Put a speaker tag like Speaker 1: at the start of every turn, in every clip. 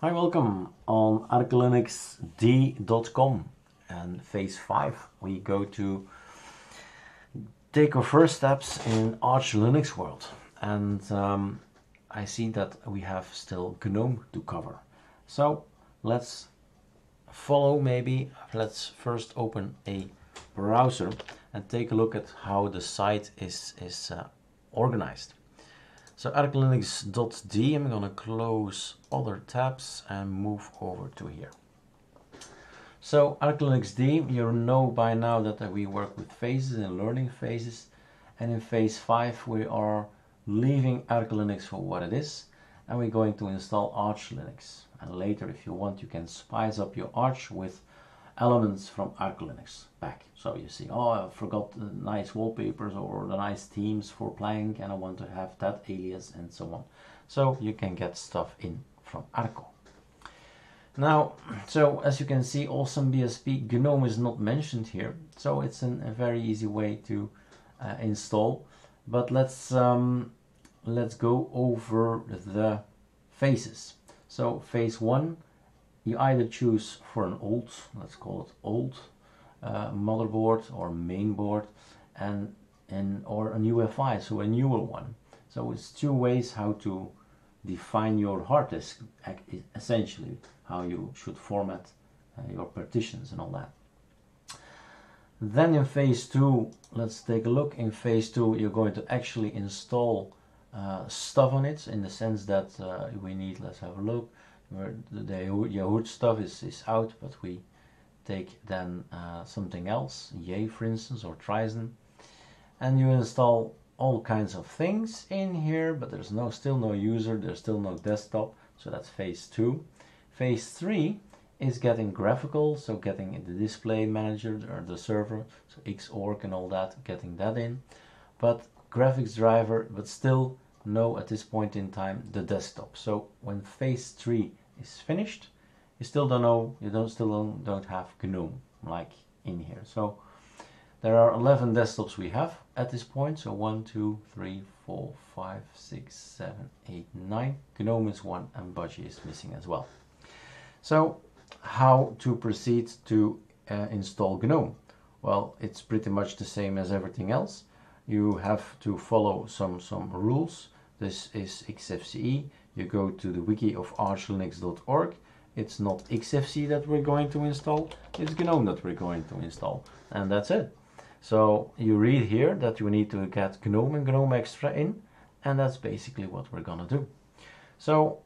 Speaker 1: Hi, welcome on ArcoLinuxD.com and phase 5 we go to take our first steps in Arch Linux world. And um, I see that we have still GNOME to cover. So let's follow maybe. Let's first open a browser and take a look at how the site is, is uh, organized so arcolinux.d, I'm going to close other tabs and move over to here. So ArcoLinuxD, you know by now that we work with phases and learning phases. And in phase 5 we are leaving ArcoLinux for what it is and we're going to install Arch Linux. And later if you want you can spice up your Arch with elements from Arch Linux back. So you see, oh, I forgot the nice wallpapers or the nice themes for playing and I want to have that alias and so on. So you can get stuff in from Arco. Now, so as you can see, Awesome BSP GNOME is not mentioned here. So it's an, a very easy way to uh, install. But let's, um, let's go over the phases. So phase one, you either choose for an old, let's call it old uh, motherboard or mainboard and, and or a UEFI, so a newer one. So it's two ways how to define your hard disk, essentially how you should format uh, your partitions and all that. Then in phase two, let's take a look. In phase two, you're going to actually install uh, stuff on it in the sense that uh, we need, let's have a look, where the, Yaourt stuff is, is out, but we take then uh, something else, Yay for instance, or Trizen, and you install all kinds of things in here, but there's no still no user, there's still no desktop, so that's phase two. Phase three is getting graphical, so getting the display manager or the server, so Xorg and all that, getting that in, but graphics driver, but still no at this point in time the desktop. So when phase three is finished, you still don't know, you don't still don't, have GNOME like in here. So there are 11 desktops we have at this point. So 1, 2, 3, 4, 5, 6, 7, 8, 9. GNOME is one and Budgie is missing as well. So how to proceed to uh, install GNOME? Well, it's pretty much the same as everything else. You have to follow some, some rules. This is XFCE. You go to the wiki of archlinux.org it's not XFC that we're going to install, it's GNOME that we're going to install. And that's it. So you read here that you need to get GNOME and GNOME Extra in, and that's basically what we're gonna do. So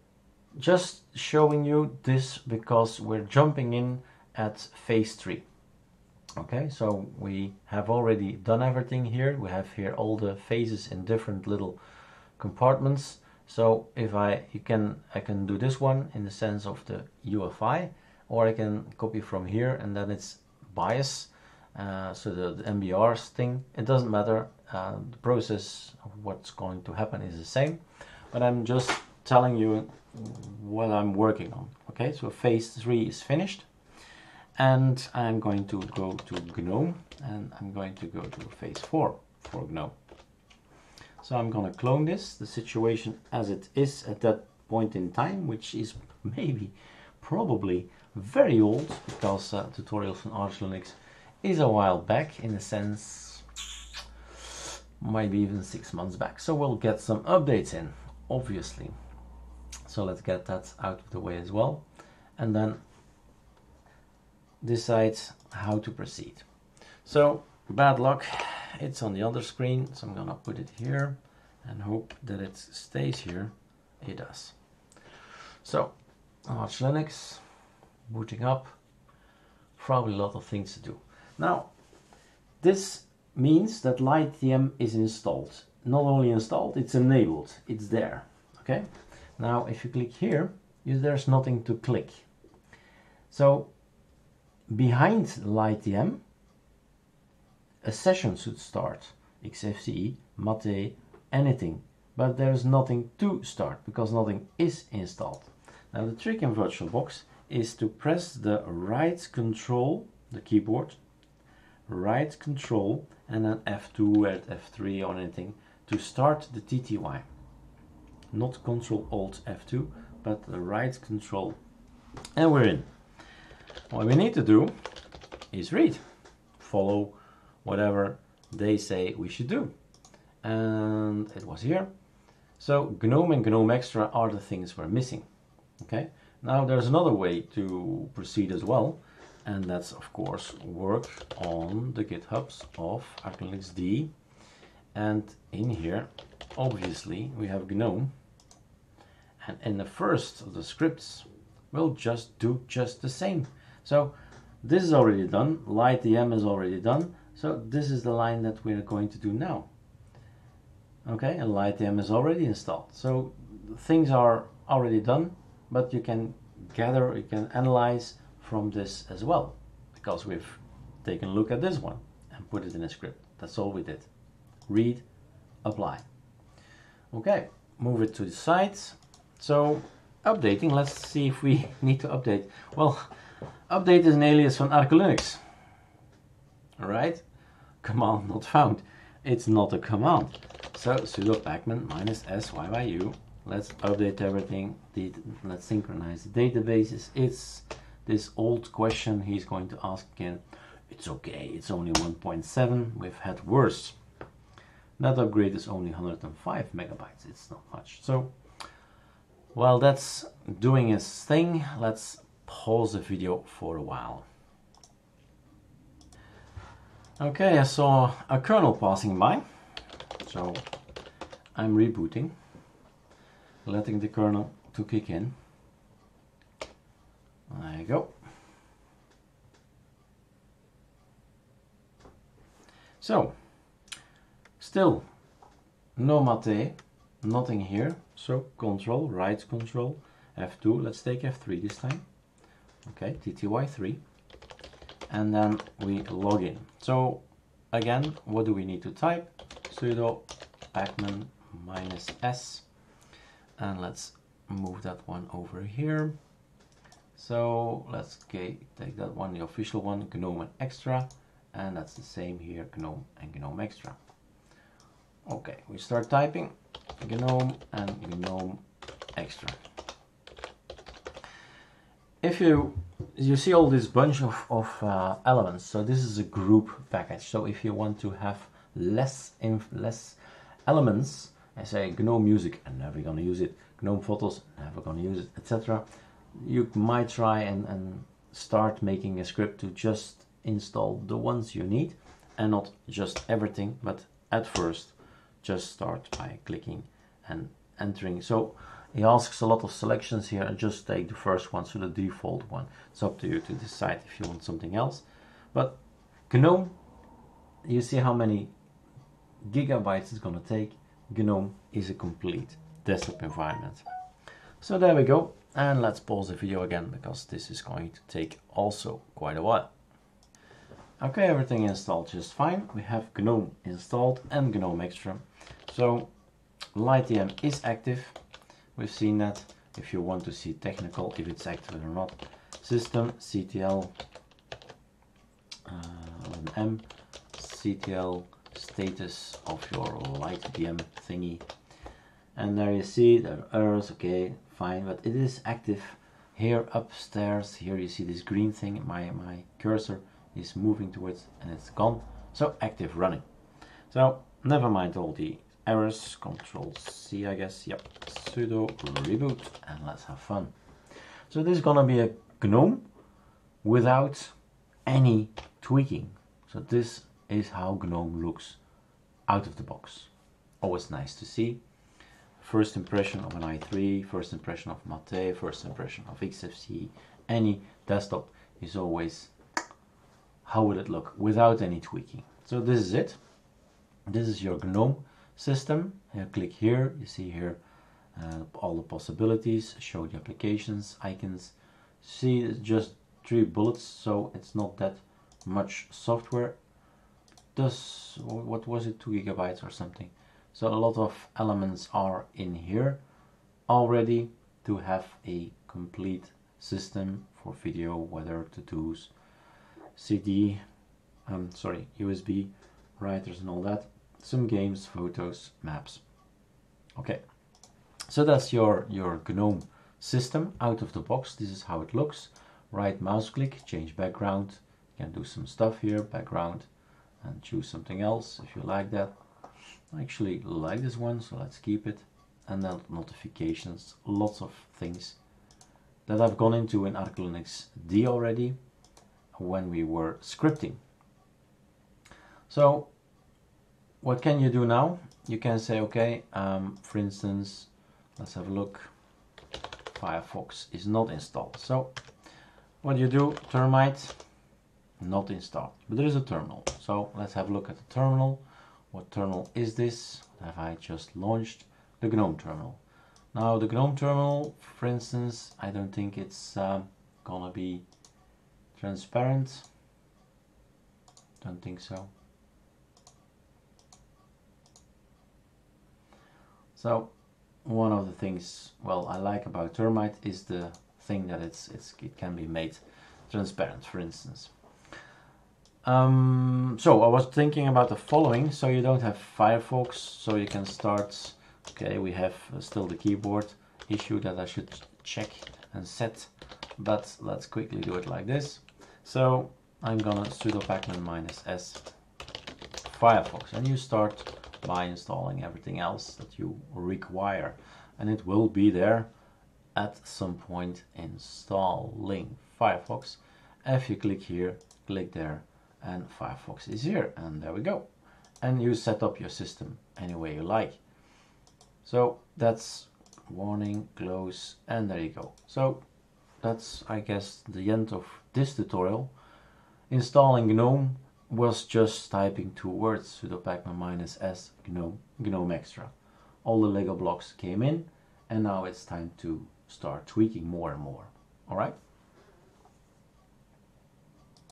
Speaker 1: just showing you this because we're jumping in at phase three. Okay, so we have already done everything here. We have here all the phases in different little compartments. So if I, you can, I can do this one in the sense of the UEFI, or I can copy from here and then it's BIOS. uh, so the, the MBRs thing, it doesn't matter, uh, the process of what's going to happen is the same, but I'm just telling you what I'm working on. Okay, so phase three is finished and I'm going to go to GNOME and I'm going to go to phase four for GNOME. So I'm going to clone this, the situation as it is at that point in time, which is maybe, probably very old, because uh, tutorials on Arch Linux is a while back, in a sense, maybe even six months back. So we'll get some updates in, obviously. So let's get that out of the way as well. And then decide how to proceed. So bad luck. It's on the other screen so I'm gonna put it here and hope that it stays here. It does. So Arch Linux booting up. Probably a lot of things to do. Now this means that LightDM is installed. Not only installed it's enabled. It's there okay? Now if you click here there's nothing to click. So behind LightDM a session should start, XFCE, Mate, anything, but there's nothing to start because nothing is installed. Now the trick in VirtualBox is to press the right control, the keyboard, right control and then F2 at F3 or anything to start the TTY. Not Control Alt F2, but the right control. And we're in. What we need to do is read, follow whatever they say we should do. And it was here. So GNOME and GNOME Extra are the things we're missing. Okay. Now there's another way to proceed as well, and that's of course work on the GitHubs of Arch D. And in here, obviously, we have GNOME. And in the first of the scripts, we'll just do just the same. So this is already done, LightDM is already done, so this is the line that we're going to do now. Okay, and LightDM is already installed. So things are already done, but you can gather, you can analyze from this as well, because we've taken a look at this one and put it in a script. That's all we did. Read, apply. Okay, move it to the sides. So updating, let's see if we need to update. Well, update is an alias from ArcoLinux. Alright, command not found. It's not a command. So sudo pacman minus syyu. Let's update everything. Let's synchronize the databases. It's this old question he's going to ask again. It's okay, it's only 1.7. We've had worse. That upgrade is only 105 megabytes. It's not much. So while that's doing its thing, let's pause the video for a while. Okay, I saw a kernel passing by, so I'm rebooting, letting the kernel to kick in. There you go. So, still no mate, nothing here. So control, right control, F2, let's take F3 this time. Okay, TTY3 and then we log in. So again, what do we need to type? sudo pacman minus s and let's move that one over here. So let's take that one, the official one, GNOME and Extra, and that's the same here, GNOME and GNOME Extra. Okay, we start typing GNOME and GNOME Extra. If you you see all this bunch of, of uh, elements. So this is a group package. So if you want to have less less elements, I say GNOME Music, I'm never gonna use it. GNOME Photos, never gonna use it, etc. You might try and, and start making a script to just install the ones you need and not just everything, but at first just start by clicking and entering. So he asks a lot of selections here and just take the first one, so the default one. It's up to you to decide if you want something else. But GNOME, you see how many gigabytes it's going to take. GNOME is a complete desktop environment. So there we go. And let's pause the video again because this is going to take also quite a while. Okay, everything installed just fine. We have GNOME installed and GNOME Extra. So LightDM is active We've seen that if you want to see technical, if it's active or not. System, CTL, uh, M, CTL status of your LightDM thingy. And there you see the errors, okay, fine, but it is active. Here upstairs, here you see this green thing, my, my cursor is moving towards and it's gone. So active running. So never mind all the errors, control C I guess, yep, sudo reboot and let's have fun. So this is gonna be a GNOME without any tweaking. So this is how GNOME looks out of the box. Always nice to see. First impression of an i3, first impression of Mate, first impression of XFCE, any desktop is always how will it look without any tweaking. So this is it. This is your GNOME system. Click here, you see here uh, all the possibilities, show the applications, icons. See just three bullets, so it's not that much software. Does what was it, two gigabytes or something? So a lot of elements are in here already to have a complete system for video, weather, to-dos, CD, um, sorry, USB, writers and all that some games, photos, maps. Okay, so that's your, your GNOME system out of the box. This is how it looks. Right mouse click, change background. You can do some stuff here, background, and choose something else if you like that. I actually like this one, so let's keep it. And then notifications, lots of things that I've gone into in Arch Linux D already when we were scripting. So what can you do now? You can say, okay, um, for instance, let's have a look. Firefox is not installed. So what do you do, termite, not installed, but there is a terminal. So let's have a look at the terminal. What terminal is this? Have I just launched? The GNOME terminal. Now the GNOME terminal, for instance, I don't think it's uh, gonna be transparent. Don't think so. So one of the things, well, I like about Termite is the thing that it's, it's it can be made transparent, for instance. Um, so I was thinking about the following. So you don't have Firefox, so you can start. Okay, we have still the keyboard issue that I should check and set, but let's quickly do it like this. So I'm gonna sudo pacman minus s Firefox, and you start by installing everything else that you require and it will be there at some point installing Firefox. If you click here click there and Firefox is here and there we go. And you set up your system any way you like. So that's warning close and there you go. So that's I guess the end of this tutorial. Installing GNOME was just typing two words sudo pacman minus s gnome gnome extra. All the lego blocks came in and now it's time to start tweaking more and more. All right